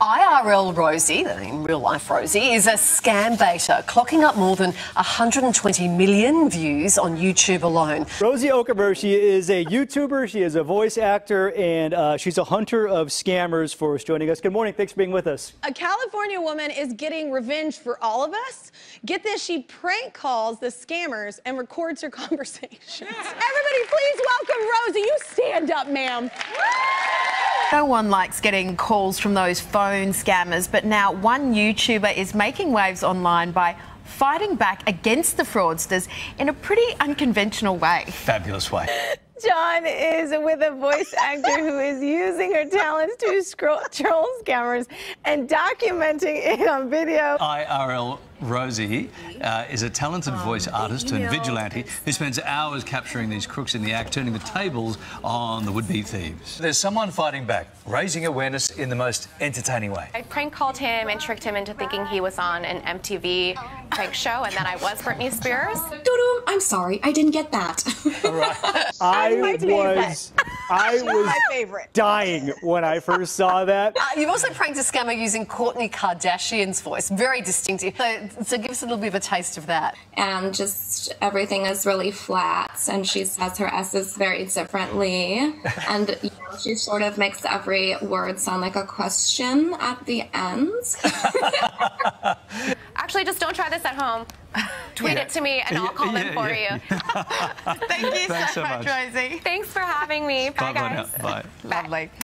IRL Rosie, in real life Rosie, is a scam baiter, clocking up more than 120 million views on YouTube alone. Rosie Okumura, she is a YouTuber, she is a voice actor, and uh, she's a hunter of scammers for us joining us. Good morning, thanks for being with us. A California woman is getting revenge for all of us. Get this, she prank calls the scammers and records her conversations. Everybody, please welcome Rosie. You stand up, ma'am. No one likes getting calls from those phone scammers, but now one YouTuber is making waves online by fighting back against the fraudsters in a pretty unconventional way. Fabulous way. John is with a voice actor who is using her talents to scroll, troll scammers and documenting it on video. IRL Rosie uh, is a talented voice artist and vigilante who spends hours capturing these crooks in the act, turning the tables on the would-be thieves. There's someone fighting back, raising awareness in the most entertaining way. I prank called him and tricked him into thinking he was on an MTV prank show and that I was Britney Spears. Doo-doo, I'm sorry, I didn't get that. I like to be was, I was favorite. dying when I first saw that. Uh, you've also pranked a scammer using Kourtney Kardashian's voice, very distinctive. So, so give us a little bit of a taste of that. and just everything is really flat, and she says her S's very differently. And you know, she sort of makes every word sound like a question at the end. Actually, just don't try this at home. Tweet it to me and I'll call them for yeah, you. Thank you Thanks so so much, much. Rosie. Thanks for having me. Bye, Bye-bye guys. now. Bye. Lovely.